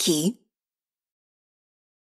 Key